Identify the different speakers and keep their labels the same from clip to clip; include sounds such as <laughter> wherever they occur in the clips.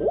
Speaker 1: 오?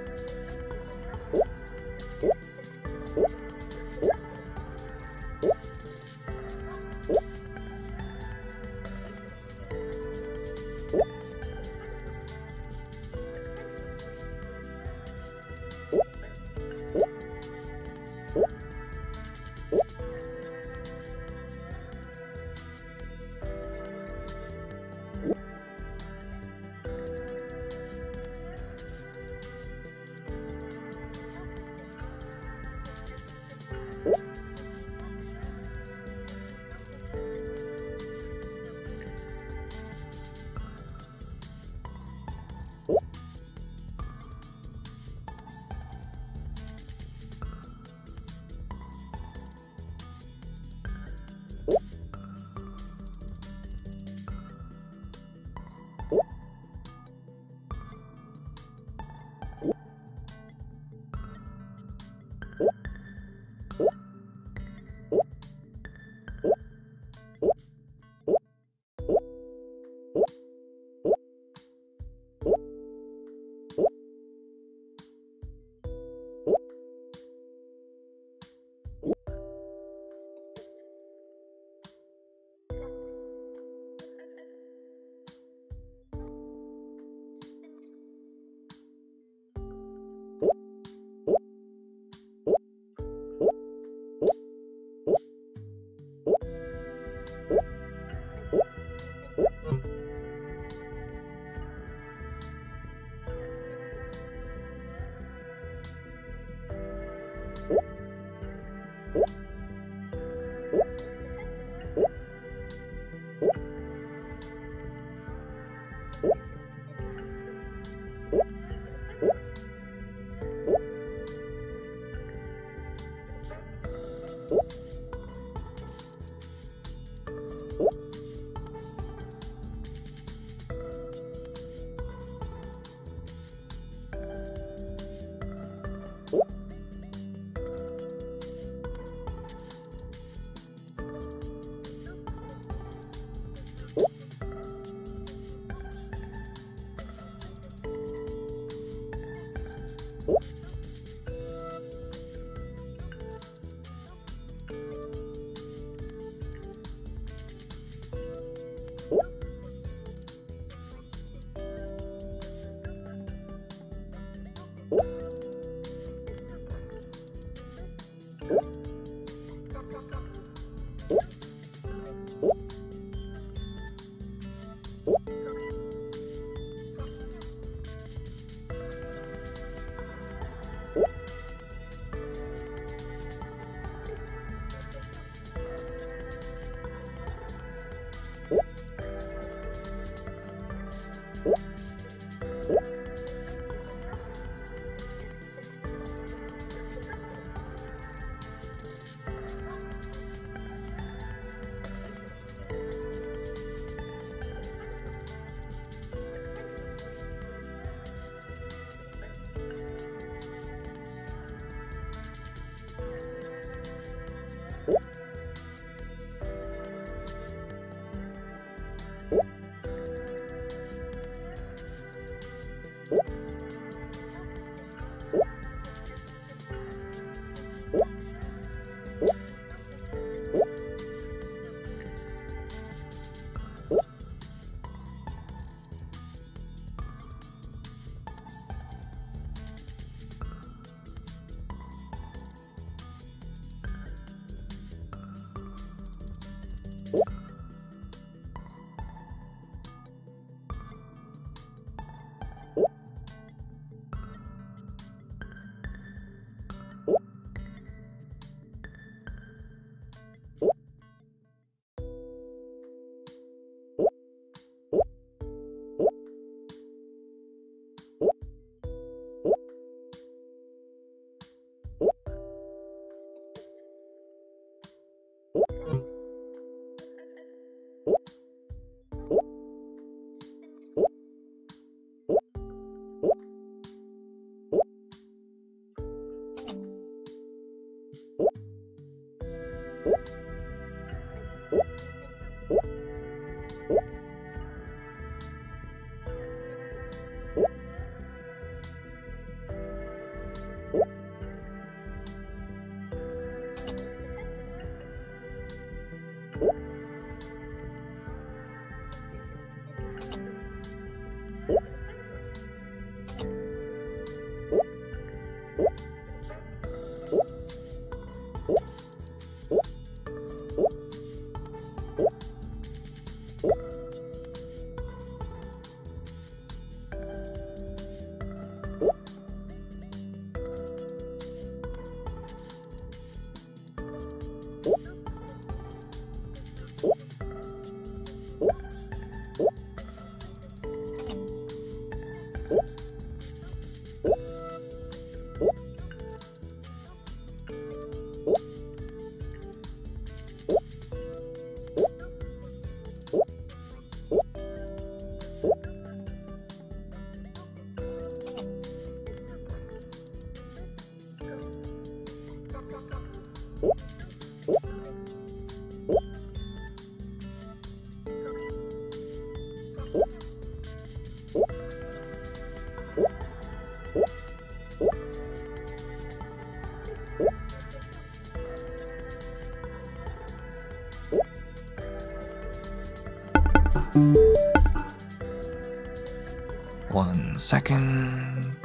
Speaker 1: second.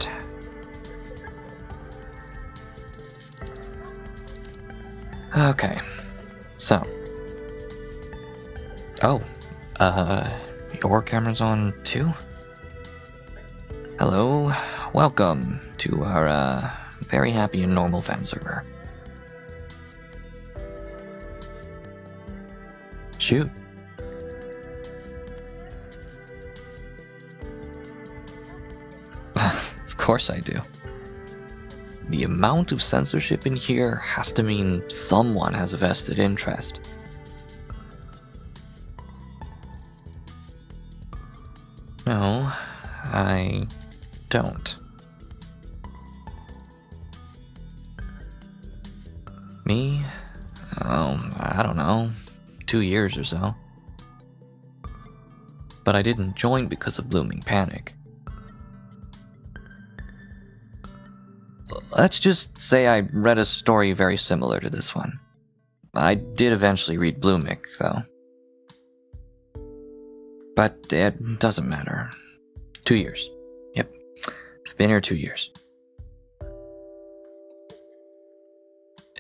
Speaker 1: Okay, so. Oh, uh, your camera's on too? Hello, welcome to our, uh, very happy and normal fan server. Shoot. Course I do. The amount of censorship in here has to mean someone has a vested interest. No, I don't. Me? Oh, I don't know. Two years or so. But I didn't join because of Blooming Panic. Let's just say I read a story very similar to this one. I did eventually read Blumik, though. But it doesn't matter. Two years. Yep. I've been here two years.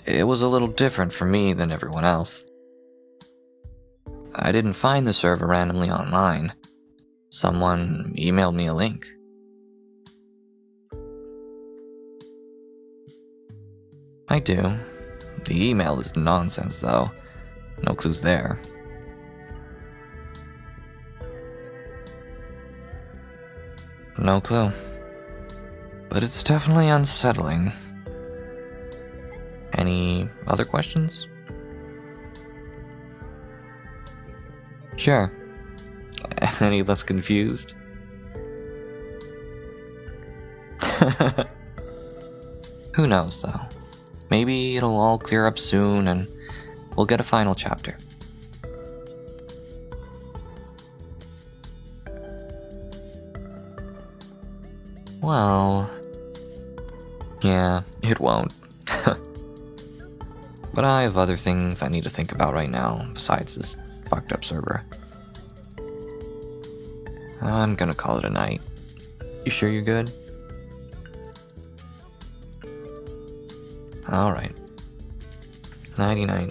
Speaker 1: It was a little different for me than everyone else. I didn't find the server randomly online. Someone emailed me a link. I do. The email is nonsense, though. No clues there. No clue. But it's definitely unsettling. Any other questions? Sure. <laughs> Any less confused? <laughs> Who knows, though? Maybe it'll all clear up soon and we'll get a final chapter. Well, yeah, it won't. <laughs> but I have other things I need to think about right now besides this fucked up server. I'm gonna call it a night. You sure you're good? Alright. 99.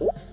Speaker 1: 오?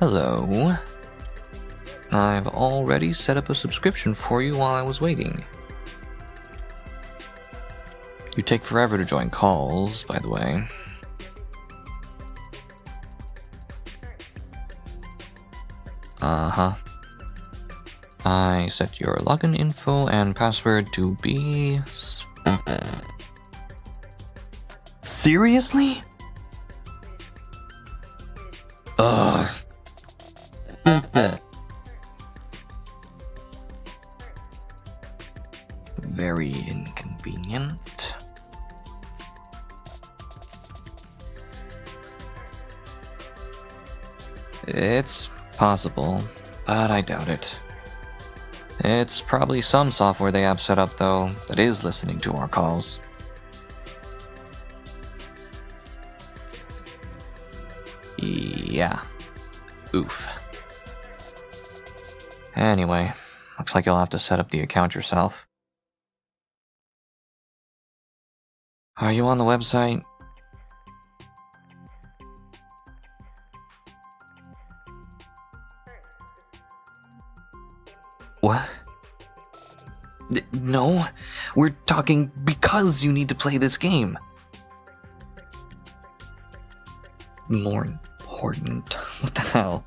Speaker 1: Hello. I've already set up a subscription for you while I was waiting. You take forever to join calls, by the way. Uh huh. I set your login info and password to be. Seriously? Possible, but I doubt it. It's probably some software they have set up, though, that is listening to our calls. Yeah. Oof. Anyway, looks like you'll have to set up the account yourself. Are you on the website? Talking because you need to play this game. More important. <laughs> What the hell?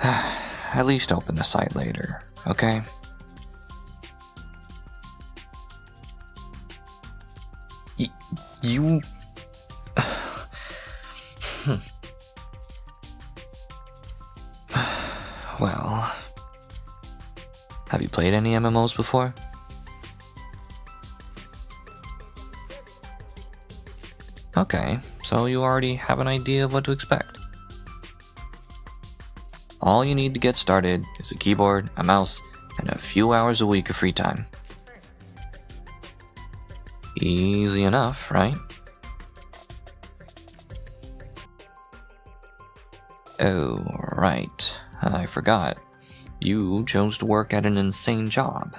Speaker 1: <sighs> At least open the site later, okay? You. MMOs before? Okay, so you already have an idea of what to expect. All you need to get started is a keyboard, a mouse, and a few hours a week of free time. Easy enough, right? Oh, right. I forgot. You chose to work at an insane job.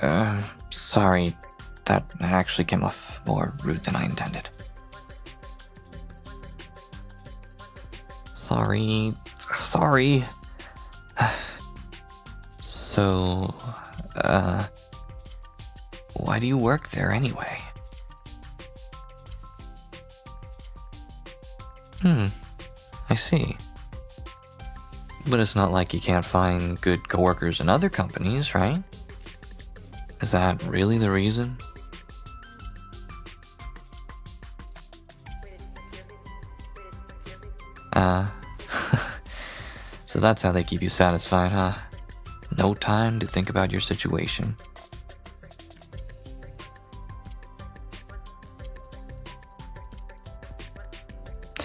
Speaker 1: Uh, sorry. That actually came off more rude than I intended. Sorry. Sorry. <sighs> so, uh, why do you work there anyway? Hmm, I see. But it's not like you can't find good coworkers in other companies, right? Is that really the reason? Uh, <laughs> so that's how they keep you satisfied, huh? No time to think about your situation. <laughs>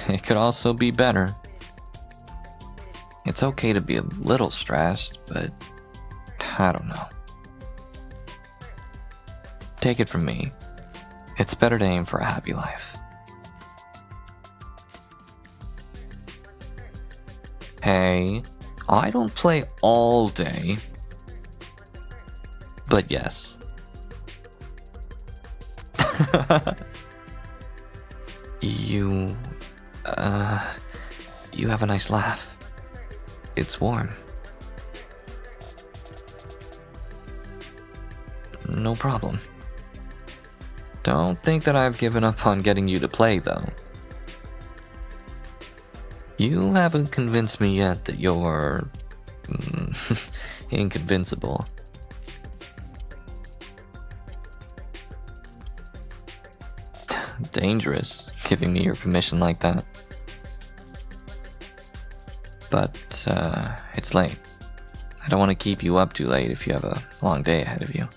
Speaker 1: It could also be better. It's okay to be a little stressed, but I don't know. Take it from me. It's better to aim for a happy life. Hey, I don't play all day. But yes. <laughs> you. Uh. You have a nice laugh. It's warm. No problem. Don't think that I've given up on getting you to play, though. You haven't convinced me yet that you're. mm, <laughs> inconvincible. Dangerous, giving me your permission like that. But, uh, it's late. I don't want to keep you up too late if you have a long day ahead of you.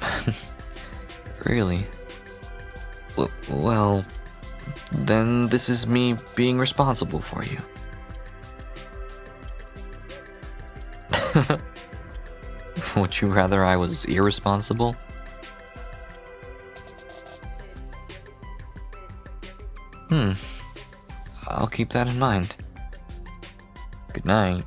Speaker 1: <laughs> really? W- well, then this is me being responsible for you. <laughs> Would you rather I was irresponsible? Hmm. I'll keep that in mind. Good night.